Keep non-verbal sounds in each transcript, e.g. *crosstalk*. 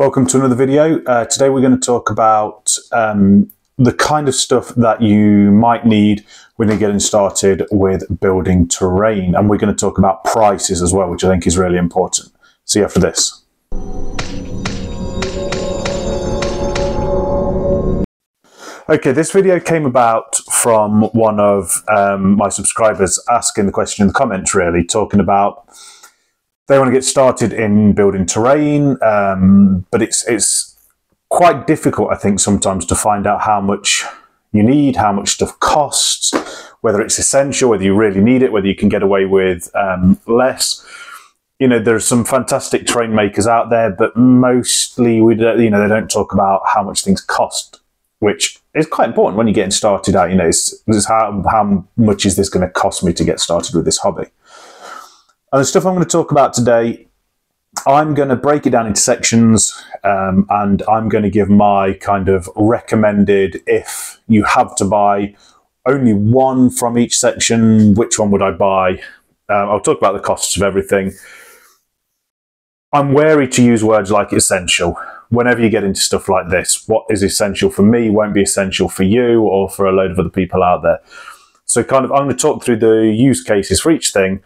Welcome to another video. Uh, today we're going to talk about um, the kind of stuff that you might need when you're getting started with building terrain. And we're going to talk about prices as well, which I think is really important. See you after this. Okay, this video came about from one of um, my subscribers asking the question in the comments, really, talking about they want to get started in building terrain, um, but it's it's quite difficult, I think, sometimes to find out how much you need, how much stuff costs, whether it's essential, whether you really need it, whether you can get away with um, less. You know, there's some fantastic terrain makers out there, but mostly we, don't, you know, they don't talk about how much things cost, which is quite important when you're getting started out. You know, it's, how how much is this going to cost me to get started with this hobby? And the stuff I'm going to talk about today, I'm going to break it down into sections um, and I'm going to give my kind of recommended if you have to buy only one from each section, which one would I buy? Um, I'll talk about the costs of everything. I'm wary to use words like essential. Whenever you get into stuff like this, what is essential for me won't be essential for you or for a load of other people out there. So, kind of, I'm going to talk through the use cases for each thing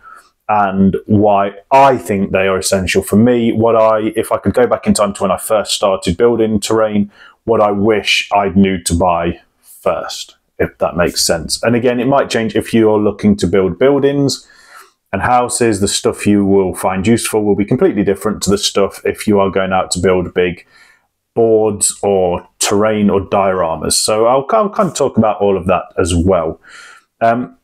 and why I think they are essential for me. What I, if I could go back in time to when I first started building terrain, what I wish I'd knew to buy first, if that makes sense. And again, it might change if you're looking to build buildings and houses. The stuff you will find useful will be completely different to the stuff if you are going out to build big boards or terrain or dioramas. So I'll, I'll kind of talk about all of that as well. Um,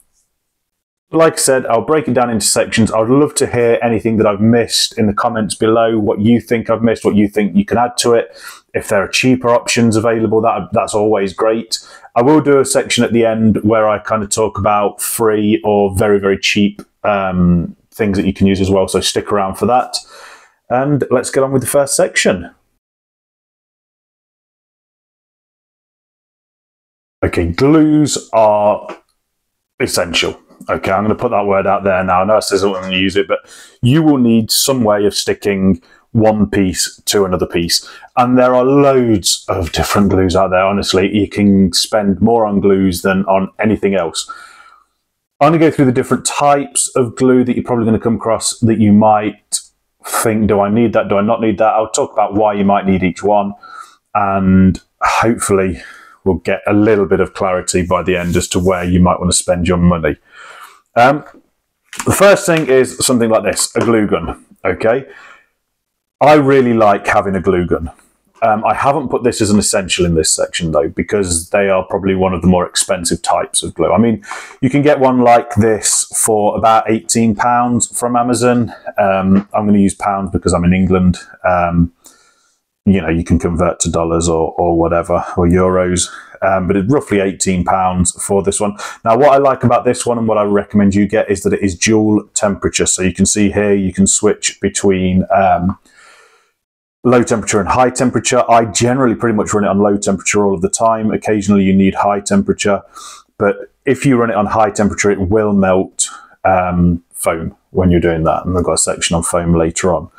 like I said, I'll break it down into sections. I'd love to hear anything that I've missed in the comments below, what you think I've missed, what you think you can add to it. If there are cheaper options available, that that's always great. I will do a section at the end where I kind of talk about free or very, very cheap um, things that you can use as well. So stick around for that. And let's get on with the first section. Okay, glues are essential Okay, I'm going to put that word out there now. I know I says I going to use it, but you will need some way of sticking one piece to another piece. And there are loads of different glues out there. Honestly, you can spend more on glues than on anything else. I'm going to go through the different types of glue that you're probably going to come across that you might think, do I need that? Do I not need that? I'll talk about why you might need each one. And hopefully we'll get a little bit of clarity by the end as to where you might want to spend your money. Um, the first thing is something like this, a glue gun, okay? I really like having a glue gun. Um, I haven't put this as an essential in this section though, because they are probably one of the more expensive types of glue. I mean, you can get one like this for about £18 from Amazon. Um, I'm going to use pounds because I'm in England. Um, you know, you can convert to dollars or, or whatever, or euros. Um, but it's roughly £18 for this one. Now, what I like about this one and what I recommend you get is that it is dual temperature. So you can see here, you can switch between um, low temperature and high temperature. I generally pretty much run it on low temperature all of the time. Occasionally you need high temperature, but if you run it on high temperature, it will melt um, foam when you're doing that. And I've got a section on foam later on.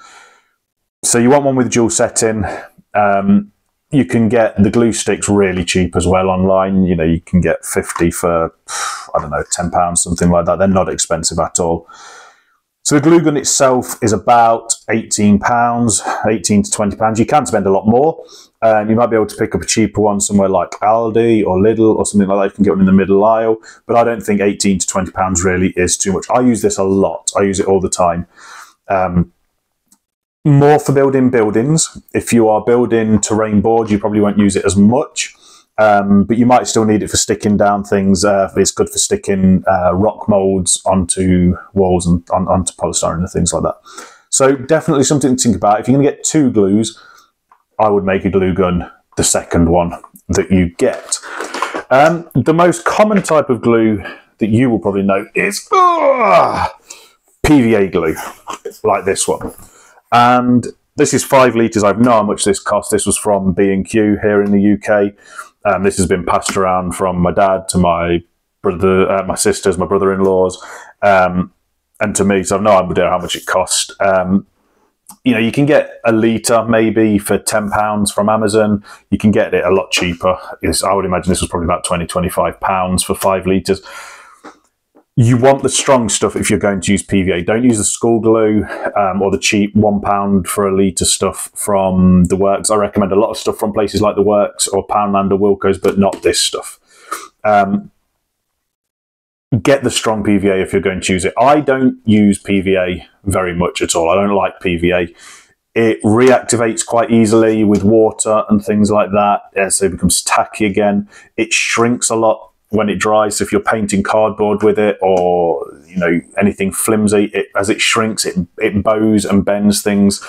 So you want one with dual setting. Um, you can get the glue sticks really cheap as well online. You know, you can get 50 for, I don't know, 10 pounds, something like that. They're not expensive at all. So the glue gun itself is about 18 pounds, 18 to 20 pounds. You can spend a lot more. Um, you might be able to pick up a cheaper one somewhere like Aldi or Lidl or something like that. You can get one in the middle aisle, but I don't think 18 to 20 pounds really is too much. I use this a lot. I use it all the time. Um, more for building buildings. If you are building terrain boards, you probably won't use it as much, um, but you might still need it for sticking down things. Uh, it's good for sticking uh, rock molds onto walls and on, onto polystyrene and things like that. So definitely something to think about. If you're going to get two glues, I would make a glue gun the second one that you get. Um, the most common type of glue that you will probably know is uh, PVA glue, like this one. And this is five litres. I have no how much this cost. This was from B&Q here in the UK. Um, this has been passed around from my dad to my brother, uh, my sisters, my brother-in-laws, um, and to me. So I've no idea how much it cost. Um, you know, you can get a litre maybe for £10 from Amazon. You can get it a lot cheaper. It's, I would imagine this was probably about 20, 25 pounds for five litres. You want the strong stuff if you're going to use PVA. Don't use the school glue um, or the cheap one pound for a litre stuff from the works. I recommend a lot of stuff from places like the works or Poundland or Wilko's, but not this stuff. Um, get the strong PVA if you're going to use it. I don't use PVA very much at all. I don't like PVA. It reactivates quite easily with water and things like that, so it becomes tacky again. It shrinks a lot when it dries. So if you're painting cardboard with it or you know anything flimsy, it, as it shrinks, it it bows and bends things.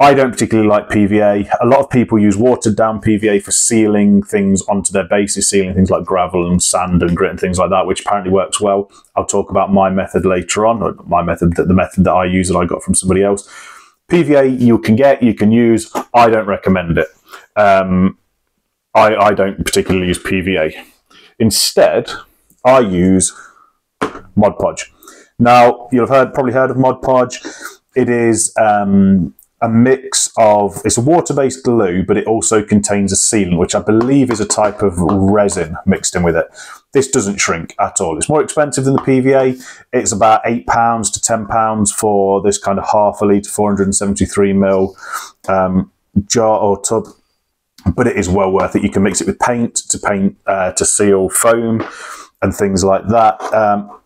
I don't particularly like PVA. A lot of people use watered down PVA for sealing things onto their bases, sealing things like gravel and sand and grit and things like that, which apparently works well. I'll talk about my method later on, or my method, the method that I use that I got from somebody else. PVA you can get, you can use. I don't recommend it. Um, I, I don't particularly use PVA. Instead, I use Mod Podge. Now, you'll have heard, probably heard of Mod Podge. It is um, a mix of it's a water-based glue, but it also contains a sealant, which I believe is a type of resin mixed in with it. This doesn't shrink at all. It's more expensive than the PVA. It's about eight pounds to ten pounds for this kind of half a litre, 473 mil um, jar or tub. But it is well worth it. You can mix it with paint to paint uh, to seal foam and things like that. Um,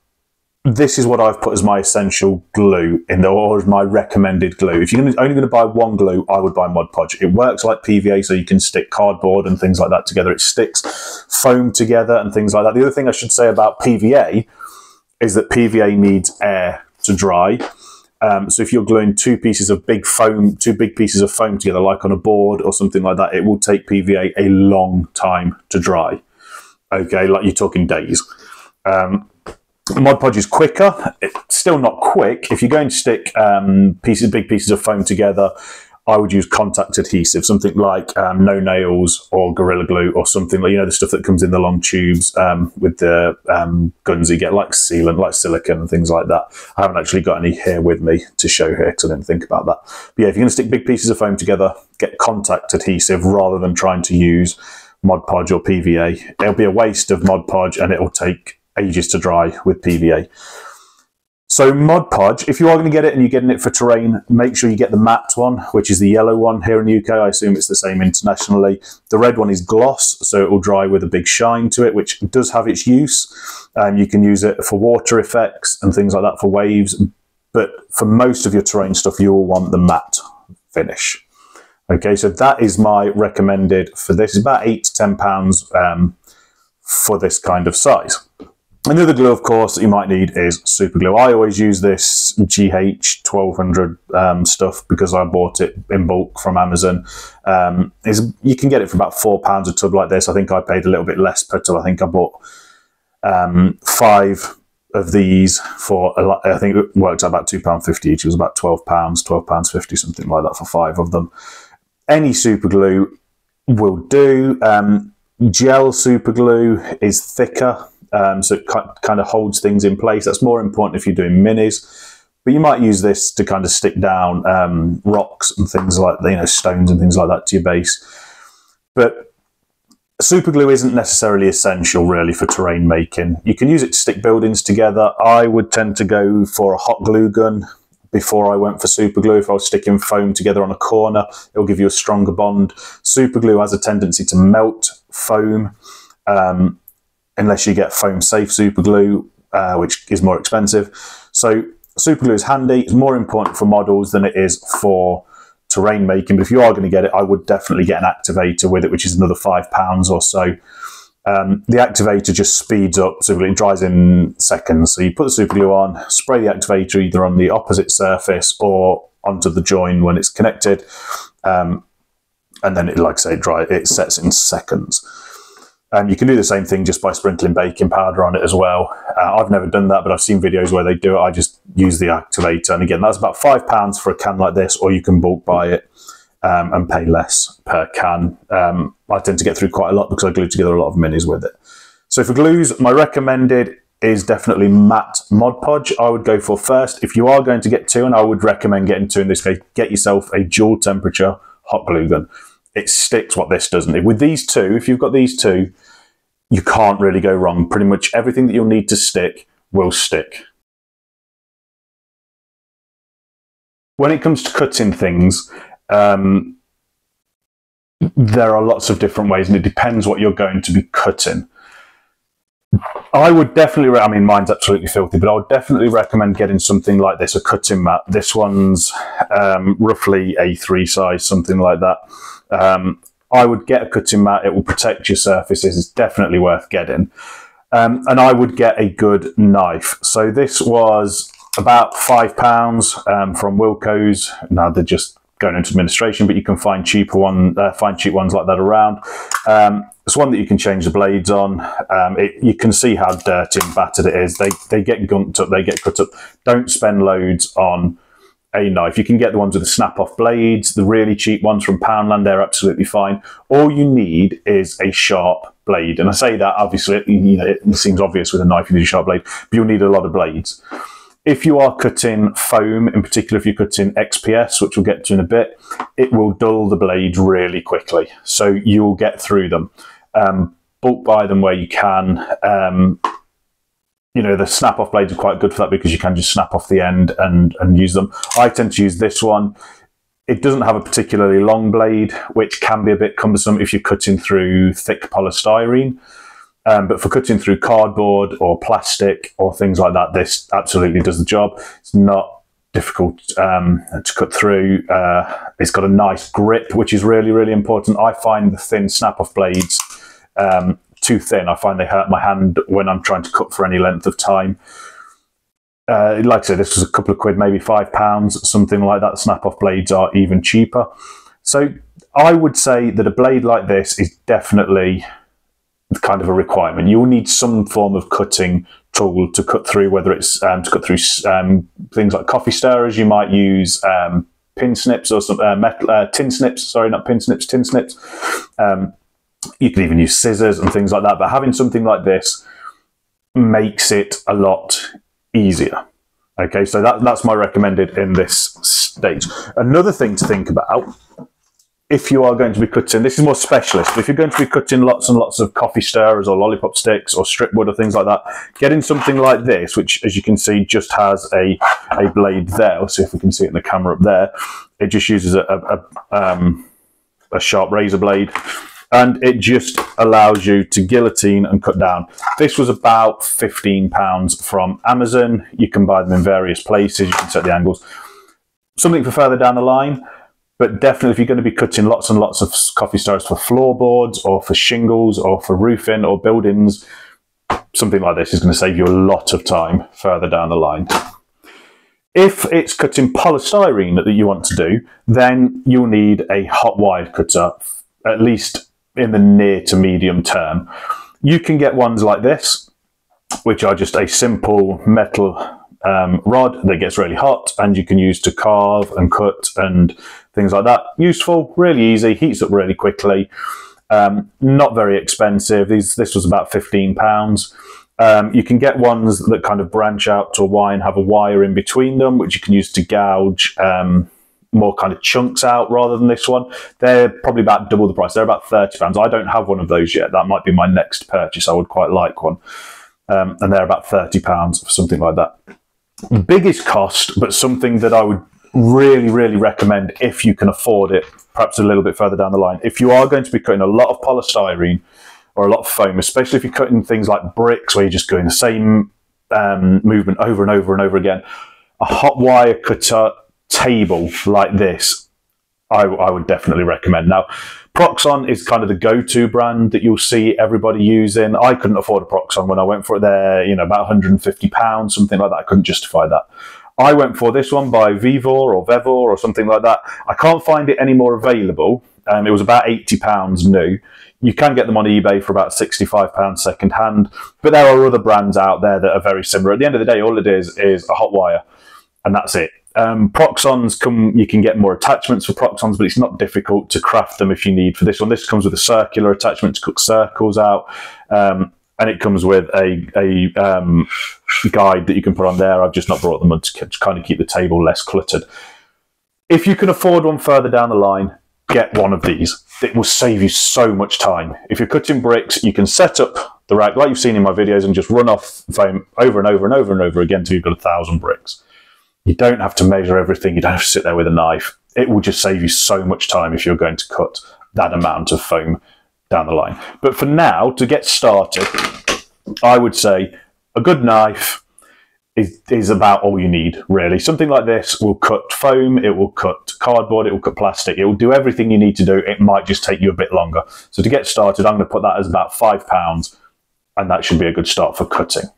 this is what I've put as my essential glue in the, or my recommended glue. If you're only going to buy one glue, I would buy Mod Podge. It works like PVA, so you can stick cardboard and things like that together. It sticks foam together and things like that. The other thing I should say about PVA is that PVA needs air to dry. Um, so if you're gluing two pieces of big foam, two big pieces of foam together, like on a board or something like that, it will take PVA a long time to dry. Okay, like you're talking days. Um, Mod Podge is quicker. It's still not quick. If you're going to stick um, pieces, big pieces of foam together, I would use contact adhesive, something like um, no nails or Gorilla Glue or something like you know the stuff that comes in the long tubes um, with the um, guns you get like sealant, like silicone and things like that. I haven't actually got any here with me to show here because I didn't think about that. But yeah, if you're going to stick big pieces of foam together, get contact adhesive rather than trying to use Mod Podge or PVA. It'll be a waste of Mod Podge and it'll take ages to dry with PVA. So Mod Podge, if you are going to get it and you're getting it for terrain, make sure you get the matte one, which is the yellow one here in the UK. I assume it's the same internationally. The red one is gloss, so it will dry with a big shine to it, which does have its use. Um, you can use it for water effects and things like that for waves. But for most of your terrain stuff, you will want the matte finish. Okay, so that is my recommended for this. It's about eight to ten pounds um, for this kind of size. Another glue, of course, that you might need is super glue. I always use this GH 1200 um, stuff because I bought it in bulk from Amazon. Um, is You can get it for about £4 a tub like this. I think I paid a little bit less per tub. I think I bought um, five of these for, I think it worked out about £2.50 each. It was about £12, £12.50, something like that for five of them. Any super glue will do. Um, gel super glue is thicker um, so it kind of holds things in place. That's more important if you're doing minis. But you might use this to kind of stick down um, rocks and things like you know stones and things like that to your base. But super glue isn't necessarily essential really for terrain making. You can use it to stick buildings together. I would tend to go for a hot glue gun before I went for super glue. If I was sticking foam together on a corner, it'll give you a stronger bond. Super glue has a tendency to melt foam. Um, unless you get foam safe super glue, uh, which is more expensive. So super glue is handy. It's more important for models than it is for terrain making. But if you are going to get it, I would definitely get an activator with it, which is another five pounds or so. Um, the activator just speeds up, so it dries in seconds. So you put the super glue on, spray the activator either on the opposite surface or onto the join when it's connected, um, and then it, like I say, dry. It sets in seconds. Um, you can do the same thing just by sprinkling baking powder on it as well. Uh, I've never done that, but I've seen videos where they do it. I just use the activator. And again, that's about five pounds for a can like this, or you can bulk buy it um, and pay less per can. Um, I tend to get through quite a lot because I glue together a lot of minis with it. So for glues, my recommended is definitely matte Mod Podge. I would go for first. If you are going to get two, and I would recommend getting two in this case, get yourself a dual temperature hot glue gun. It sticks what this doesn't. With these two, if you've got these two, you can't really go wrong. Pretty much everything that you'll need to stick will stick. When it comes to cutting things, um, there are lots of different ways, and it depends what you're going to be cutting. I would definitely, I mean, mine's absolutely filthy, but I would definitely recommend getting something like this, a cutting mat. This one's um, roughly A3 size, something like that. Um, I would get a cutting mat. It will protect your surfaces. It's definitely worth getting. Um, and I would get a good knife. So this was about five pounds um, from Wilko's. Now they're just going into administration, but you can find cheaper one, uh, find cheap ones like that around. Um, it's one that you can change the blades on. Um, it, you can see how dirty and battered it is. They they get gunked up, they get cut up. Don't spend loads on a knife. You can get the ones with the snap-off blades, the really cheap ones from Poundland. They're absolutely fine. All you need is a sharp blade, and I say that obviously, you know, it seems obvious with a knife you need a sharp blade, but you'll need a lot of blades. If you are cutting foam, in particular if you're cutting XPS, which we'll get to in a bit, it will dull the blade really quickly. So you will get through them. Um, bulk buy them where you can. Um, you know, the snap off blades are quite good for that because you can just snap off the end and, and use them. I tend to use this one. It doesn't have a particularly long blade, which can be a bit cumbersome if you're cutting through thick polystyrene. Um, but for cutting through cardboard or plastic or things like that, this absolutely does the job. It's not difficult um, to cut through. Uh, it's got a nice grip, which is really, really important. I find the thin snap-off blades um, too thin. I find they hurt my hand when I'm trying to cut for any length of time. Uh, like I said, this was a couple of quid, maybe five pounds, something like that. Snap-off blades are even cheaper. So I would say that a blade like this is definitely kind of a requirement. You will need some form of cutting tool to cut through, whether it's um, to cut through um, things like coffee stirrers. You might use um, pin snips or some uh, metal, uh, tin snips. Sorry, not pin snips, tin snips. You can even use scissors and things like that. But having something like this makes it a lot easier. Okay, so that, that's my recommended in this stage. Another thing to think about if you are going to be cutting, this is more specialist, if you're going to be cutting lots and lots of coffee stirrers or lollipop sticks or strip wood or things like that, getting something like this, which as you can see just has a, a blade there, Let's see if we can see it in the camera up there, it just uses a, a, a, um, a sharp razor blade and it just allows you to guillotine and cut down. This was about £15 from Amazon. You can buy them in various places, you can set the angles. Something for further down the line, but definitely, if you're going to be cutting lots and lots of coffee stirrers for floorboards or for shingles or for roofing or buildings, something like this is going to save you a lot of time further down the line. If it's cutting polystyrene that you want to do, then you'll need a hot wire cutter, at least in the near to medium term. You can get ones like this, which are just a simple metal um, rod that gets really hot and you can use to carve and cut and things like that. Useful, really easy, heats up really quickly. Um, not very expensive. These, this was about £15. Um, you can get ones that kind of branch out to a Y and have a wire in between them, which you can use to gouge um, more kind of chunks out rather than this one. They're probably about double the price. They're about £30. I don't have one of those yet. That might be my next purchase. I would quite like one. Um, and they're about £30 for something like that. The biggest cost, but something that I would really, really recommend if you can afford it, perhaps a little bit further down the line. If you are going to be cutting a lot of polystyrene or a lot of foam, especially if you're cutting things like bricks where you're just doing the same um, movement over and over and over again, a hot wire cutter table like this, I, I would definitely recommend. Now, Proxxon is kind of the go-to brand that you'll see everybody using. I couldn't afford a Proxxon when I went for it there, you know, about 150 pounds, something like that. I couldn't justify that. I went for this one by Vevor or Vevor or something like that. I can't find it any more available. Um, it was about £80 new. You can get them on eBay for about £65 second hand, but there are other brands out there that are very similar. At the end of the day, all it is is a hot wire, and that's it. Um, Proxxons come, you can get more attachments for Proxxons, but it's not difficult to craft them if you need for this one. This comes with a circular attachment to cook circles out. Um, and it comes with a, a um, guide that you can put on there. I've just not brought them on to kind of keep the table less cluttered. If you can afford one further down the line, get one of these. It will save you so much time. If you're cutting bricks, you can set up the rack like you've seen in my videos and just run off over and over and over and over again until you've got a thousand bricks. You don't have to measure everything. You don't have to sit there with a knife. It will just save you so much time if you're going to cut that amount of foam down the line. But for now, to get started, I would say a good knife is, is about all you need, really. Something like this will cut foam, it will cut cardboard, it will cut plastic, it will do everything you need to do. It might just take you a bit longer. So to get started, I'm going to put that as about five pounds, and that should be a good start for cutting.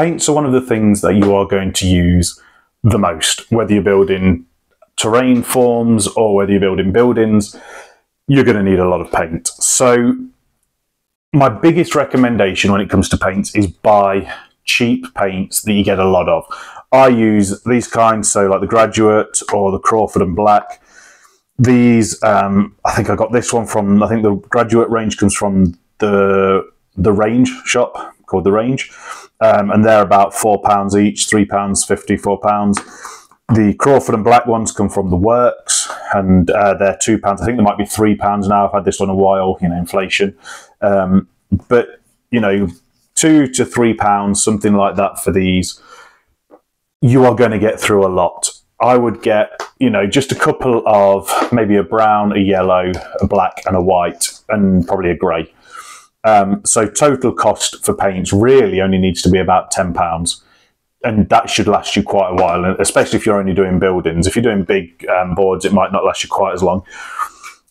Paints are one of the things that you are going to use the most, whether you're building terrain forms or whether you're building buildings, you're going to need a lot of paint. So my biggest recommendation when it comes to paints is buy cheap paints that you get a lot of. I use these kinds, so like the Graduate or the Crawford and Black. These, um, I think I got this one from, I think the Graduate range comes from the the Range shop called The Range. Um, and they're about £4 each, £3.50, £4. The Crawford and Black ones come from the works, and uh, they're two pounds. I think they might be three pounds now. I've had this one a while, you know, inflation. Um, but you know, two to three pounds, something like that for these. You are going to get through a lot. I would get, you know, just a couple of maybe a brown, a yellow, a black, and a white, and probably a grey. Um, so total cost for paints really only needs to be about ten pounds and that should last you quite a while, And especially if you're only doing buildings. If you're doing big um, boards, it might not last you quite as long.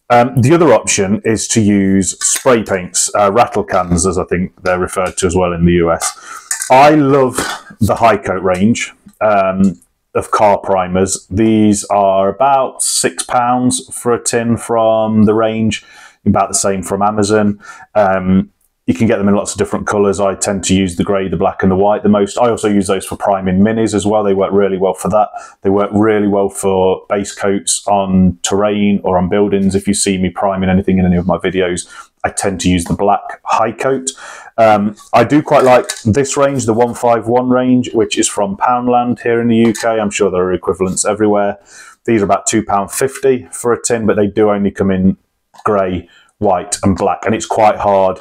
Um, the other option is to use spray paints, uh, rattle cans, as I think they're referred to as well in the US. I love the Hycote range um, of car primers. These are about six pounds for a tin from the range, about the same from Amazon. Um, you can get them in lots of different colours. I tend to use the grey, the black, and the white the most. I also use those for priming minis as well. They work really well for that. They work really well for base coats on terrain or on buildings. If you see me priming anything in any of my videos, I tend to use the black Hycote. Um, I do quite like this range, the 151 range, which is from Poundland here in the UK. I'm sure there are equivalents everywhere. These are about £2.50 for a tin, but they do only come in grey, white, and black, and it's quite hard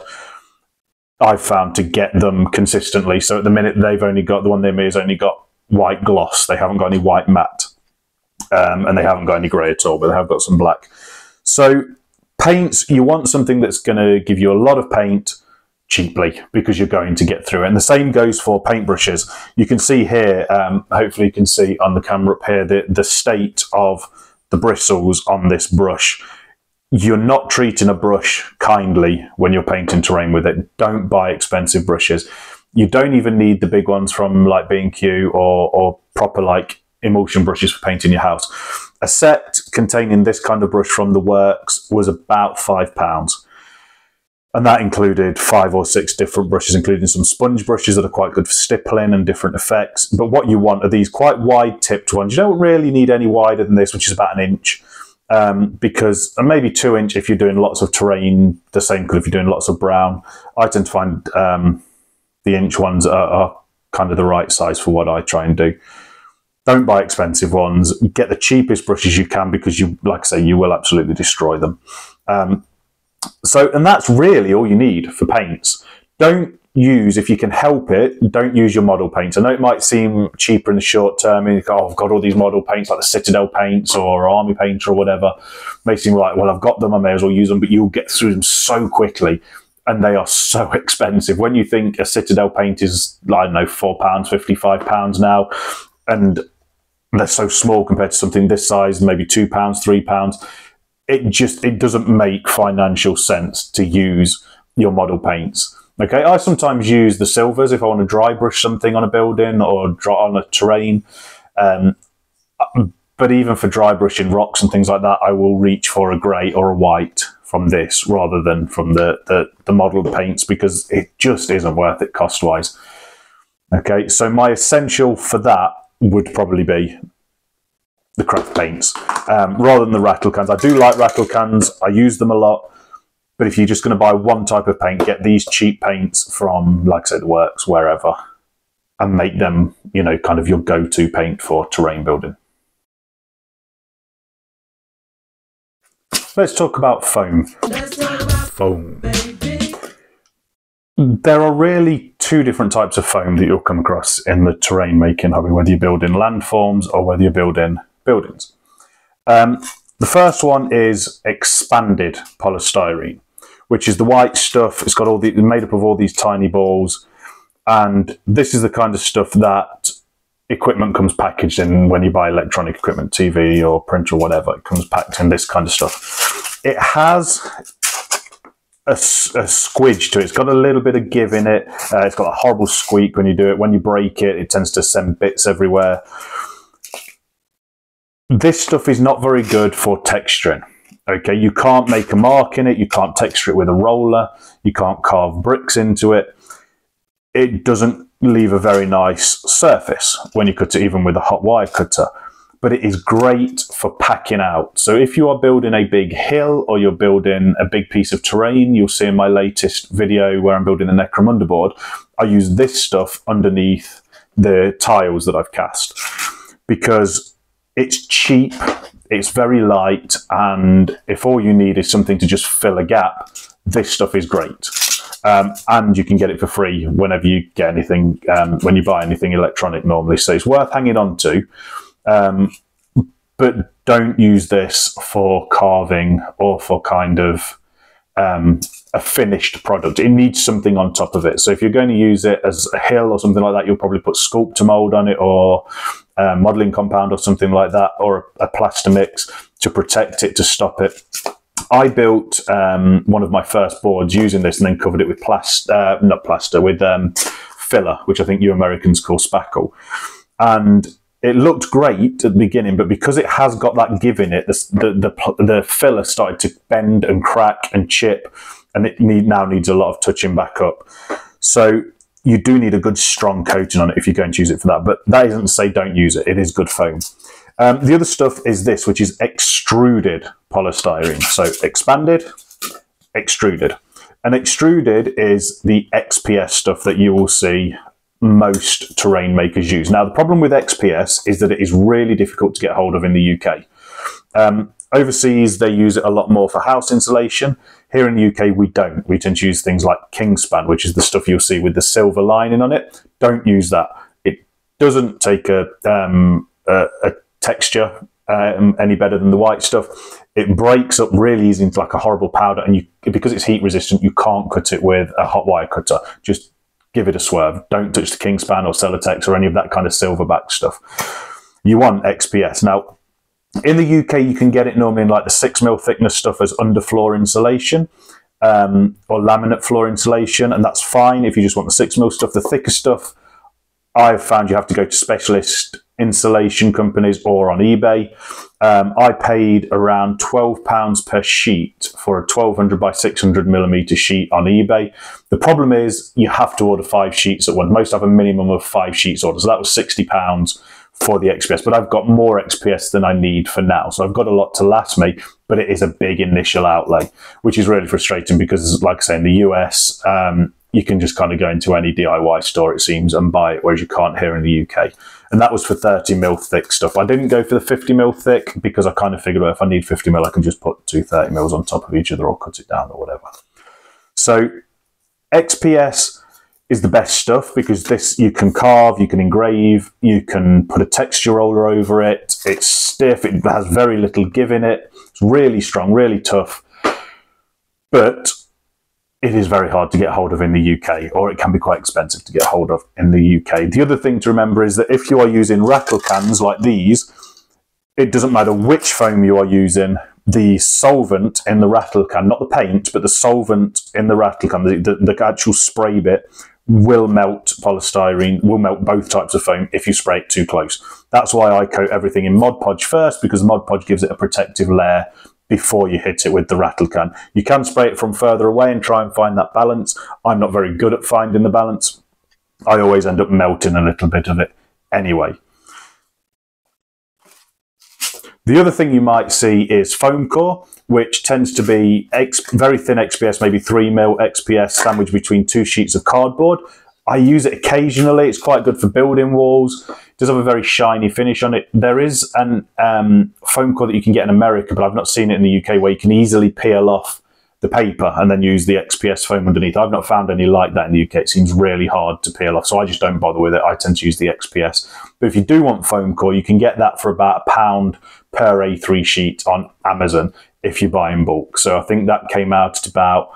I've found to get them consistently. So at the minute, they've only got the one they made has only got white gloss. They haven't got any white matte, um, and they haven't got any grey at all, but they have got some black. So paints, you want something that's going to give you a lot of paint cheaply because you're going to get through it. And the same goes for paintbrushes. You can see here, um, hopefully you can see on the camera up here, the, the state of the bristles on this brush you're not treating a brush kindly when you're painting terrain with it. Don't buy expensive brushes. You don't even need the big ones from like B&Q or, or proper like emulsion brushes for painting your house. A set containing this kind of brush from the works was about five pounds. And that included five or six different brushes, including some sponge brushes that are quite good for stippling and different effects. But what you want are these quite wide tipped ones. You don't really need any wider than this, which is about an inch um, because and maybe two inch if you're doing lots of terrain. The same could if you're doing lots of brown. I tend to find um, the inch ones are, are, kind of the right size for what I try and do. Don't buy expensive ones. Get the cheapest brushes you can because you, like I say, you will absolutely destroy them. Um, so, and that's really all you need for paints. Don't use, if you can help it, don't use your model paints. I know it might seem cheaper in the short term. And go, oh, I've got all these model paints like the Citadel paints or Army painter or whatever. It may seem like, well, I've got them, I may as well use them, but you'll get through them so quickly. And they are so *laughs* expensive. When you think a Citadel paint is, I don't know, £4, £55 pounds now, and they're so small compared to something this size, maybe £2, £3, it just it doesn't make financial sense to use your model paints Okay, I sometimes use the silvers if I want to dry brush something on a building or draw on a terrain. Um, but even for dry brushing rocks and things like that, I will reach for a grey or a white from this rather than from the, the, the paints because it just isn't worth it cost wise. Okay, so my essential for that would probably be the craft paints um, rather than the rattle cans. I do like rattle cans, I use them a lot But if you're just going to buy one type of paint, get these cheap paints from, like I said, Works, wherever, and make them, you know, kind of your go-to paint for terrain building. Let's talk about foam. Foam. There are really two different types of foam that you'll come across in the terrain making hobby, whether you're building landforms or whether you're building buildings. Um, the first one is expanded polystyrene, which is the white stuff. It's got all the made up of all these tiny balls, and this is the kind of stuff that equipment comes packaged in when you buy electronic equipment, TV or printer or whatever. It comes packed in this kind of stuff. It has a, a, squidge to it. It's got a little bit of give in it. Uh, it's got a horrible squeak when you do it. When you break it, it tends to send bits everywhere. This stuff is not very good for texturing. Okay, you can't make a mark in it. You can't texture it with a roller. You can't carve bricks into it. It doesn't leave a very nice surface when you cut it, even with a hot wire cutter but it is great for packing out. So if you are building a big hill or you're building a big piece of terrain, you'll see in my latest video where I'm building the Necromunda board, I use this stuff underneath the tiles that I've cast because it's cheap, it's very light, and if all you need is something to just fill a gap, this stuff is great. Um, and you can get it for free whenever you get anything, um, when you buy anything electronic normally. So it's worth hanging on to. Um, but don't use this for carving or for kind of um, a finished product. It needs something on top of it. So if you're going to use it as a hill or something like that, you'll probably put Sculptamold on it or uh, modeling compound or something like that, or a plaster mix to protect it, to stop it. I built um, one of my first boards using this and then covered it with plaster, uh, not plaster, with um, filler, which I think you Americans call spackle. And it looked great at the beginning, but because it has got that give in it, the, the, the, the filler started to bend and crack and chip, and it need, now needs a lot of touching back up. So you do need a good strong coating on it if you're going to use it for that. But that isn't to say don't use it. It is good foam. Um, the other stuff is this, which is extruded polystyrene. So expanded, extruded. And extruded is the XPS stuff that you will see most terrain makers use. Now, the problem with XPS is that it is really difficult to get hold of in the UK. Um, overseas, they use it a lot more for house insulation. Here in the UK, we don't. We tend to use things like Kingspan, which is the stuff you'll see with the silver lining on it. Don't use that. It doesn't take a, um, a, a texture um, any better than the white stuff. It breaks up really easy into like a horrible powder, and you because it's heat resistant, you can't cut it with a hot wire cutter. Just give it a swerve. Don't touch the Kingspan or Celotex or any of that kind of silverback stuff. You want XPS. Now, in the UK, you can get it normally in like the six mil thickness stuff as underfloor insulation um, or laminate floor insulation, and that's fine if you just want the six mil stuff. The thicker stuff, I've found you have to go to specialist insulation companies or on eBay. Um, I paid around £12 per sheet for a 1200 by 600 millimeter sheet on eBay. The problem is you have to order five sheets at once. Most have a minimum of five sheets ordered. So that was £60 for the XPS, but I've got more XPS than I need for now. So I've got a lot to last me, but it is a big initial outlay, which is really frustrating because, like I say, in the US, um, you can just kind of go into any DIY store, it seems, and buy it, whereas you can't here in the UK. And that was for 30 mil thick stuff. I didn't go for the 50 mil thick because I kind of figured well, if I need 50 mil, I can just put two 30 mils on top of each other or cut it down or whatever. So XPS is the best stuff because this you can carve, you can engrave, you can put a texture roller over it. It's stiff, it has very little give in it. It's really strong, really tough. But it is very hard to get hold of in the UK, or it can be quite expensive to get hold of in the UK. The other thing to remember is that if you are using rattle cans like these, it doesn't matter which foam you are using, the solvent in the rattle can, not the paint, but the solvent in the rattle can, the, the, the actual spray bit, will melt polystyrene, will melt both types of foam if you spray it too close. That's why I coat everything in Mod Podge first, because Mod Podge gives it a protective layer before you hit it with the rattle can. You can spray it from further away and try and find that balance. I'm not very good at finding the balance. I always end up melting a little bit of it anyway. The other thing you might see is foam core, which tends to be very thin XPS, maybe 3 mil XPS sandwiched between two sheets of cardboard. I use it occasionally. It's quite good for building walls. It does have a very shiny finish on it. There is an um, foam core that you can get in America, but I've not seen it in the UK where you can easily peel off the paper and then use the XPS foam underneath. I've not found any like that in the UK. It seems really hard to peel off, so I just don't bother with it. I tend to use the XPS. But if you do want foam core, you can get that for about a pound per A3 sheet on Amazon if you buy in bulk. So I think that came out at about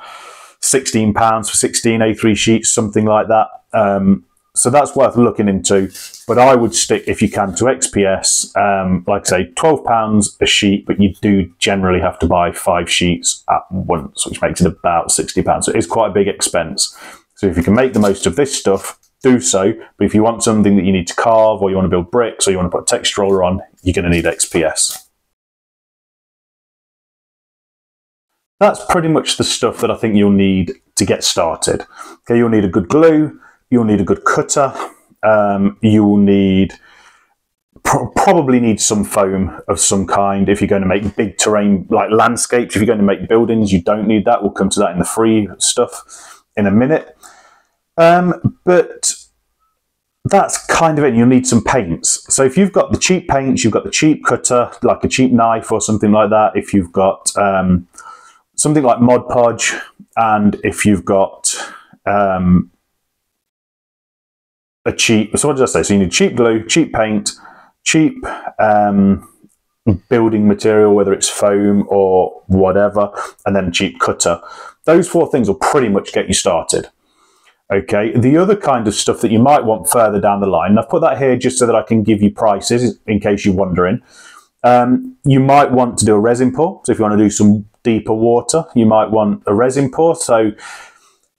£16 for 16 A3 sheets, something like that. Um, so that's worth looking into. But I would stick, if you can, to XPS. Um, like I say, £12 a sheet, but you do generally have to buy five sheets at once, which makes it about £60. So it is quite a big expense. So if you can make the most of this stuff, do so. But if you want something that you need to carve, or you want to build bricks, or you want to put a texture roller on, you're going to need XPS. That's pretty much the stuff that I think you'll need to get started. Okay, you'll need a good glue, You'll need a good cutter. Um, you will need pro probably need some foam of some kind if you're going to make big terrain like landscapes. If you're going to make buildings, you don't need that. We'll come to that in the free stuff in a minute. Um, but that's kind of it. You'll need some paints. So if you've got the cheap paints, you've got the cheap cutter, like a cheap knife or something like that. If you've got um, something like Mod Podge, and if you've got um, a cheap, so what did I say? So you need cheap glue, cheap paint, cheap um, building material, whether it's foam or whatever, and then cheap cutter. Those four things will pretty much get you started. Okay, the other kind of stuff that you might want further down the line, I've put that here just so that I can give you prices in case you're wondering. Um, you might want to do a resin pour. So if you want to do some deeper water, you might want a resin pour. So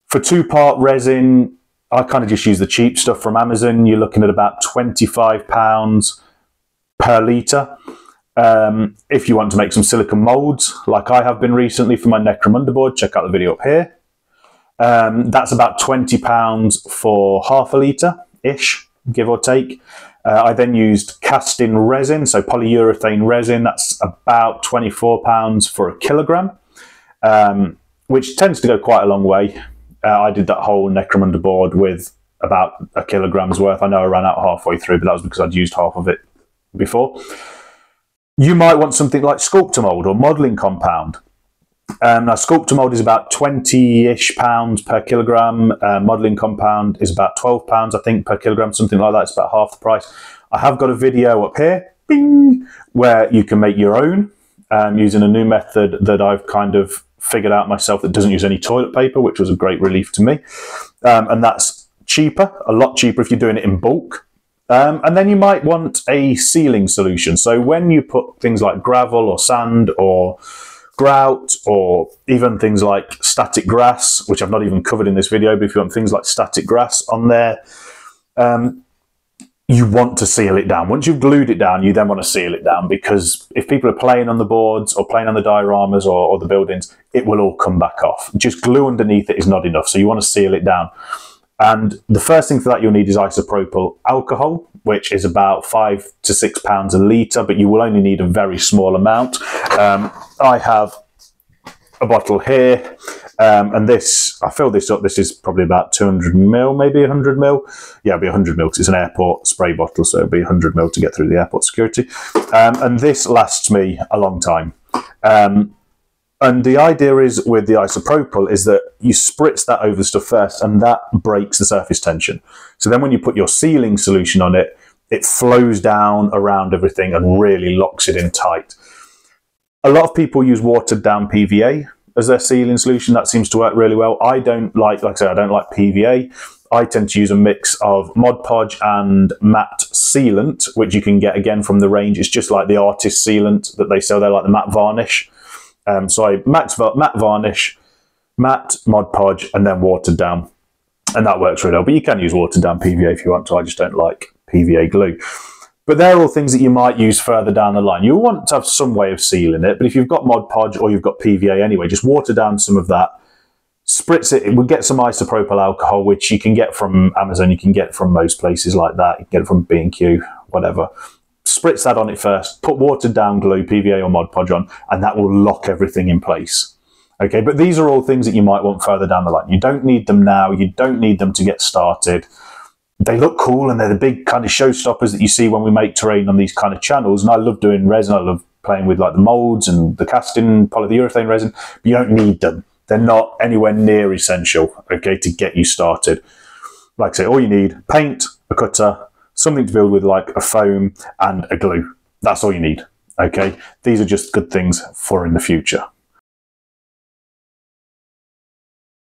for two part resin, I kind of just use the cheap stuff from Amazon. You're looking at about £25 per litre. Um, if you want to make some silicon molds, like I have been recently for my Necromunda board, check out the video up here. Um, that's about £20 for half a litre-ish, give or take. Uh, I then used casting resin, so polyurethane resin. That's about £24 for a kilogram, um, which tends to go quite a long way. Uh, I did that whole Necromunda board with about a kilogram's worth. I know I ran out halfway through, but that was because I'd used half of it before. You might want something like Sculptamold or modelling compound. Um, now, Sculptamold is about 20-ish pounds per kilogram. Uh, modelling compound is about 12 pounds, I think, per kilogram, something like that. It's about half the price. I have got a video up here, bing, where you can make your own um, using a new method that I've kind of figured out myself that doesn't use any toilet paper, which was a great relief to me. Um, and that's cheaper, a lot cheaper if you're doing it in bulk. Um, and then you might want a sealing solution. So when you put things like gravel or sand or grout or even things like static grass, which I've not even covered in this video, but if you want things like static grass on there, um, you want to seal it down. Once you've glued it down, you then want to seal it down because if people are playing on the boards or playing on the dioramas or, or the buildings, it will all come back off. Just glue underneath it is not enough. So you want to seal it down. And the first thing for that you'll need is isopropyl alcohol, which is about five to six pounds a litre, but you will only need a very small amount. Um, I have a bottle here. Um, and this, I fill this up. This is probably about 200 mil, maybe 100 mil. Yeah, it'll be 100 mil because it's an airport spray bottle, so it'll be 100 mil to get through the airport security. Um, and this lasts me a long time. Um, and the idea is with the isopropyl is that you spritz that over the stuff first, and that breaks the surface tension. So then when you put your sealing solution on it, it flows down around everything and really locks it in tight. A lot of people use watered down PVA as their sealing solution. That seems to work really well. I don't like, like I said, I don't like PVA. I tend to use a mix of Mod Podge and matte sealant, which you can get again from the range. It's just like the artist sealant that they sell there, like the matte varnish. Um, so I matte, matte varnish, matte Mod Podge, and then watered down. And that works really well. But you can use watered down PVA if you want to. I just don't like PVA glue. But they're all things that you might use further down the line. You'll want to have some way of sealing it, but if you've got Mod Podge or you've got PVA anyway, just water down some of that, spritz it. We'll get some isopropyl alcohol, which you can get from Amazon, you can get from most places like that. You can get it from B&Q, whatever. Spritz that on it first, put watered down glue, PVA or Mod Podge on, and that will lock everything in place. Okay, but these are all things that you might want further down the line. You don't need them now. You don't need them to get started. They look cool and they're the big kind of showstoppers that you see when we make terrain on these kind of channels. And I love doing resin. I love playing with like the molds and the casting polyurethane resin. But you don't need them. They're not anywhere near essential, okay, to get you started. Like I say, all you need, paint, a cutter, something to build with like a foam and a glue. That's all you need, okay? These are just good things for in the future.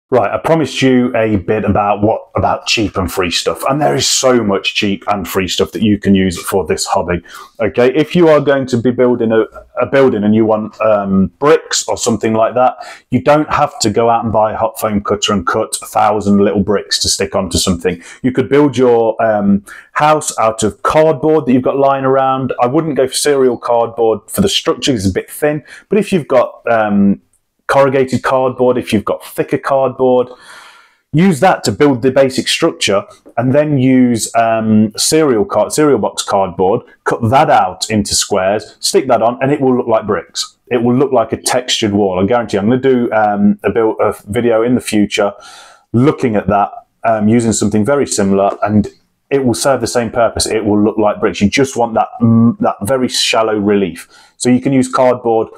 Right, I promised you a bit about what about cheap and free stuff, and there is so much cheap and free stuff that you can use for this hobby. Okay, if you are going to be building a, a building and you want um, bricks or something like that, you don't have to go out and buy a hot foam cutter and cut a thousand little bricks to stick onto something. You could build your um, house out of cardboard that you've got lying around. I wouldn't go for cereal cardboard for the structure; it's a bit thin. But if you've got um, corrugated cardboard, if you've got thicker cardboard, use that to build the basic structure and then use um, cereal card, cereal box cardboard, cut that out into squares, stick that on, and it will look like bricks. It will look like a textured wall. I guarantee. I'm going to do um, a, build, a video in the future looking at that um, using something very similar, and it will serve the same purpose. It will look like bricks. You just want that mm, that very shallow relief. So you can use cardboard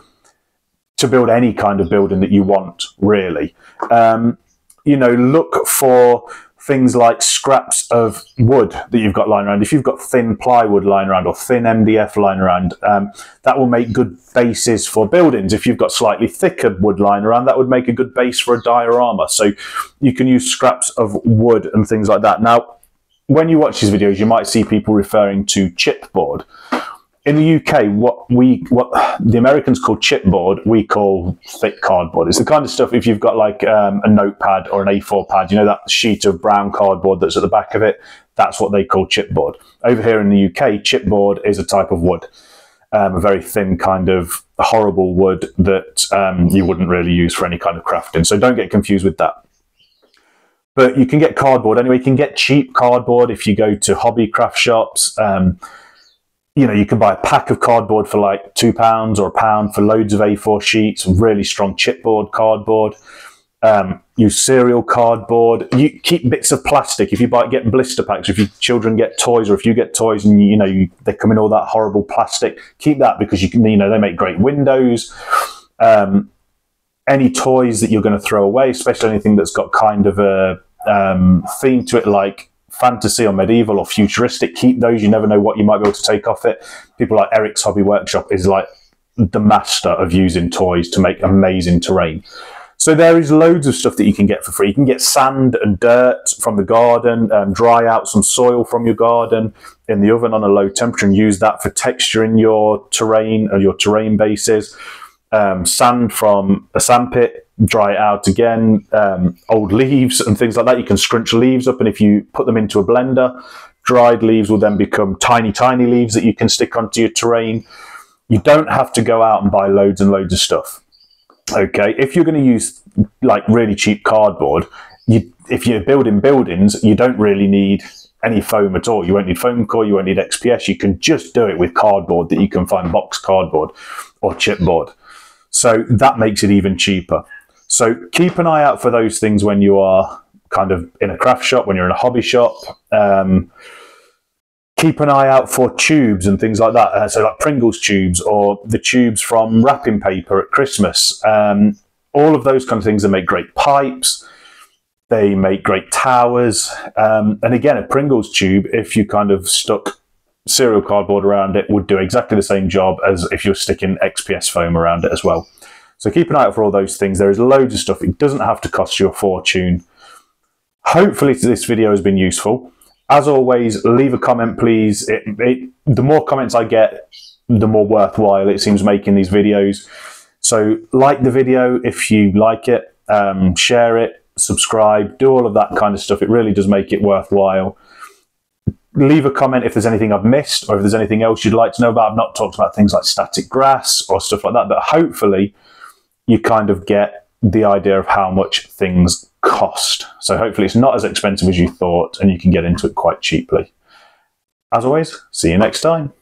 to build any kind of building that you want, really. Um, you know, look for things like scraps of wood that you've got lying around. If you've got thin plywood lying around or thin MDF lying around, um, that will make good bases for buildings. If you've got slightly thicker wood lying around, that would make a good base for a diorama. So you can use scraps of wood and things like that. Now, when you watch these videos, you might see people referring to chipboard in the UK, what we what the Americans call chipboard, we call thick cardboard. It's the kind of stuff if you've got like um, a notepad or an A4 pad, you know that sheet of brown cardboard that's at the back of it. That's what they call chipboard. Over here in the UK, chipboard is a type of wood, um, a very thin kind of horrible wood that um, you wouldn't really use for any kind of crafting. So don't get confused with that. But you can get cardboard anyway. You can get cheap cardboard if you go to hobby craft shops. Um, you know, you can buy a pack of cardboard for like two pounds or a pound for loads of A4 sheets, really strong chipboard cardboard. Um, use cereal cardboard. You keep bits of plastic. If you buy, get blister packs. If your children get toys, or if you get toys and you know you, they come in all that horrible plastic, keep that because you can. You know they make great windows. Um, any toys that you're going to throw away, especially anything that's got kind of a um, theme to it, like fantasy or medieval or futuristic, keep those. You never know what you might be able to take off it. People like Eric's Hobby Workshop is like the master of using toys to make amazing terrain. So there is loads of stuff that you can get for free. You can get sand and dirt from the garden, um, dry out some soil from your garden in the oven on a low temperature and use that for texturing your terrain or your terrain bases. Um, sand from a sandpit dry it out again, um, old leaves and things like that. You can scrunch leaves up, and if you put them into a blender, dried leaves will then become tiny, tiny leaves that you can stick onto your terrain. You don't have to go out and buy loads and loads of stuff. Okay, if you're going to use like really cheap cardboard, you, if you're building buildings, you don't really need any foam at all. You won't need foam core, you won't need XPS. You can just do it with cardboard that you can find box cardboard or chipboard. So that makes it even cheaper. So keep an eye out for those things when you are kind of in a craft shop, when you're in a hobby shop. Um, keep an eye out for tubes and things like that. Uh, so like Pringles tubes or the tubes from wrapping paper at Christmas. Um, all of those kind of things that make great pipes. They make great towers. Um, and again, a Pringles tube, if you kind of stuck cereal cardboard around it, would do exactly the same job as if you're sticking XPS foam around it as well. So keep an eye out for all those things. There is loads of stuff. It doesn't have to cost you a fortune. Hopefully this video has been useful. As always, leave a comment, please. It, it, the more comments I get, the more worthwhile it seems making these videos. So like the video if you like it, um, share it, subscribe, do all of that kind of stuff. It really does make it worthwhile. Leave a comment if there's anything I've missed or if there's anything else you'd like to know about. I've not talked about things like static grass or stuff like that, but hopefully you kind of get the idea of how much things cost. So hopefully it's not as expensive as you thought and you can get into it quite cheaply. As always, see you next time.